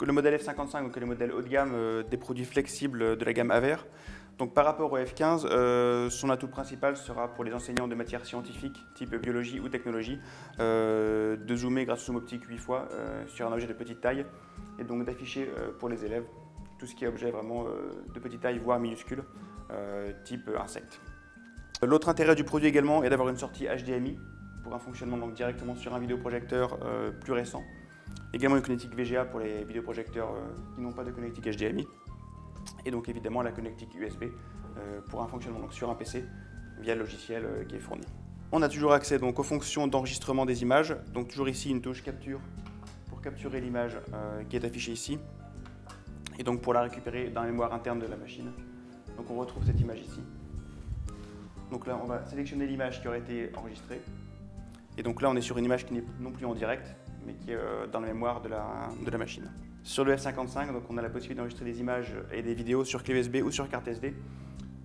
le modèle F55, donc le modèle haut de gamme des produits flexibles de la gamme Aver. Donc par rapport au F15, son atout principal sera pour les enseignants de matières scientifiques, type biologie ou technologie, de zoomer grâce au zoom optique 8 fois sur un objet de petite taille et donc d'afficher pour les élèves tout ce qui est objet vraiment de petite taille, voire minuscule, type insecte. L'autre intérêt du produit également est d'avoir une sortie HDMI pour un fonctionnement donc directement sur un vidéoprojecteur euh, plus récent. Également une connectique VGA pour les vidéoprojecteurs euh, qui n'ont pas de connectique HDMI. Et donc évidemment la connectique USB euh, pour un fonctionnement donc sur un PC via le logiciel qui est fourni. On a toujours accès donc aux fonctions d'enregistrement des images. Donc toujours ici une touche capture pour capturer l'image qui est affichée ici. Et donc pour la récupérer dans la mémoire interne de la machine. Donc on retrouve cette image ici. Donc là, on va sélectionner l'image qui aurait été enregistrée. Et donc là, on est sur une image qui n'est non plus en direct, mais qui est euh, dans la mémoire de la, machine. Sur le F55, donc on a la possibilité d'enregistrer des images et des vidéos sur clé USB ou sur carte SD.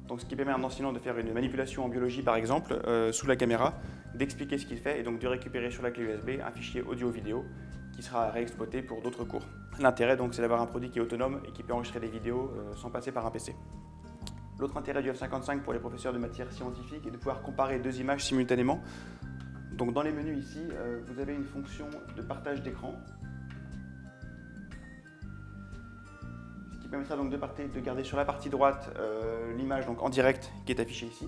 Donc ce qui permet à un enseignant de faire une manipulation en biologie, par exemple, euh, sous la caméra, d'expliquer ce qu'il fait et donc de récupérer sur la clé USB un fichier audio-vidéo qui sera réexploité pour d'autres cours. L'intérêt, donc, c'est d'avoir un produit qui est autonome et qui peut enregistrer des vidéos euh, sans passer par un PC. L'autre intérêt du F55 pour les professeurs de matières scientifiques est de pouvoir comparer deux images simultanément. Donc dans les menus ici, euh, vous avez une fonction de partage d'écran. Ce qui permettra donc de, de garder sur la partie droite euh, l'image en direct qui est affichée ici.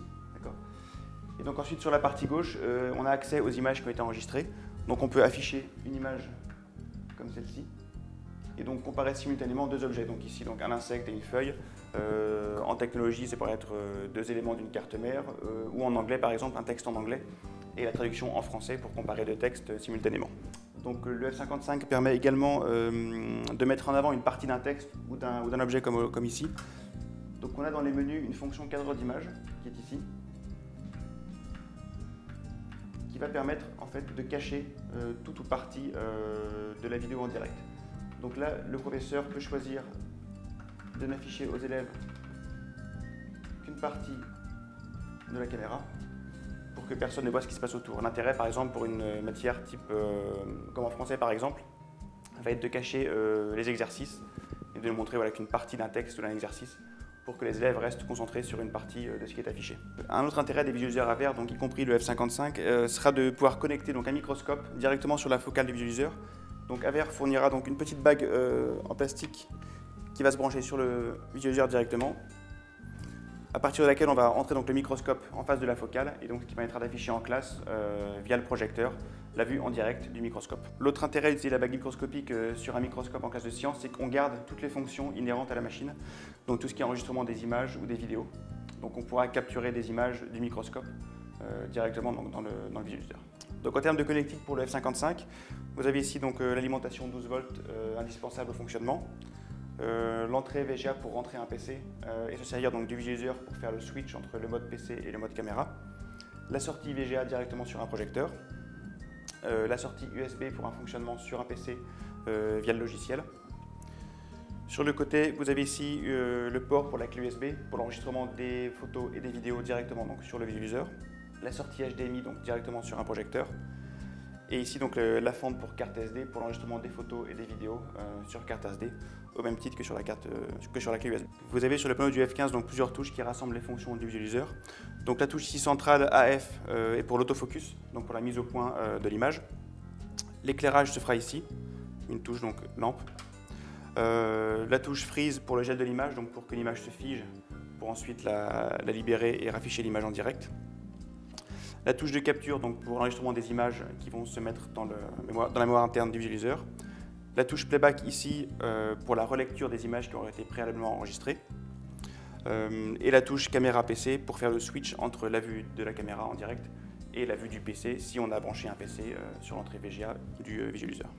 Et donc ensuite sur la partie gauche, euh, on a accès aux images qui ont été enregistrées. Donc on peut afficher une image comme celle-ci et donc comparer simultanément deux objets. Donc ici donc un insecte et une feuille. En technologie, c'est pour être deux éléments d'une carte mère, ou en anglais par exemple, un texte en anglais et la traduction en français pour comparer deux textes simultanément. Donc le F55 permet également de mettre en avant une partie d'un texte ou d'un objet comme, ici. Donc on a dans les menus une fonction cadre d'image qui est ici, qui va permettre en fait de cacher tout ou partie de la vidéo en direct. Donc là, le professeur peut choisir de n'afficher aux élèves qu'une partie de la caméra pour que personne ne voit ce qui se passe autour. L'intérêt, par exemple, pour une matière type, euh, comme en français par exemple, va être de cacher euh, les exercices et de montrer voilà, qu'une partie d'un texte ou d'un exercice pour que les élèves restent concentrés sur une partie euh, de ce qui est affiché. Un autre intérêt des visualiseurs à verre, donc y compris le F55, sera de pouvoir connecter donc, un microscope directement sur la focale du visualiseur donc Aver fournira donc une petite bague euh, en plastique qui va se brancher sur le visualiseur directement, à partir de laquelle on va entrer donc le microscope en face de la focale et donc ce qui permettra d'afficher en classe euh, via le projecteur la vue en direct du microscope. L'autre intérêt d'utiliser la bague microscopique euh, sur un microscope en classe de sciences, c'est qu'on garde toutes les fonctions inhérentes à la machine, donc tout ce qui est enregistrement des images ou des vidéos. Donc on pourra capturer des images du microscope directement dans, le, dans le. Donc en termes de connectique pour le F55, vous avez ici donc euh, l'alimentation 12 volts euh, indispensable au fonctionnement, euh, l'entrée VGA pour rentrer un PC et se servir donc du visualiseur pour faire le switch entre le mode PC et le mode caméra, la sortie VGA directement sur un projecteur, la sortie USB pour un fonctionnement sur un PC via le logiciel. Sur le côté, vous avez ici le port pour la clé USB pour l'enregistrement des photos et des vidéos directement donc, sur le visualiseur la sortie HDMI donc directement sur un projecteur. Et ici donc la fente pour carte SD pour l'enregistrement des photos et des vidéos euh, sur carte SD au même titre que sur la carte euh, que sur la clé USB. Vous avez sur le panneau du F15 donc plusieurs touches qui rassemblent les fonctions du visualiseur. Donc la touche ici centrale AF euh, est pour l'autofocus, donc pour la mise au point de l'image. L'éclairage se fera ici, une touche donc lampe. la touche freeze pour le gel de l'image, donc pour que l'image se fige, pour ensuite la libérer et rafficher l'image en direct. La touche de capture donc pour l'enregistrement des images qui vont se mettre dans, la mémoire interne du visualiseur. La touche playback ici euh, pour la relecture des images qui auraient été préalablement enregistrées. Euh, et la touche caméra PC pour faire le switch entre la vue de la caméra en direct et la vue du PC si on a branché un PC euh, sur l'entrée VGA du visualiseur.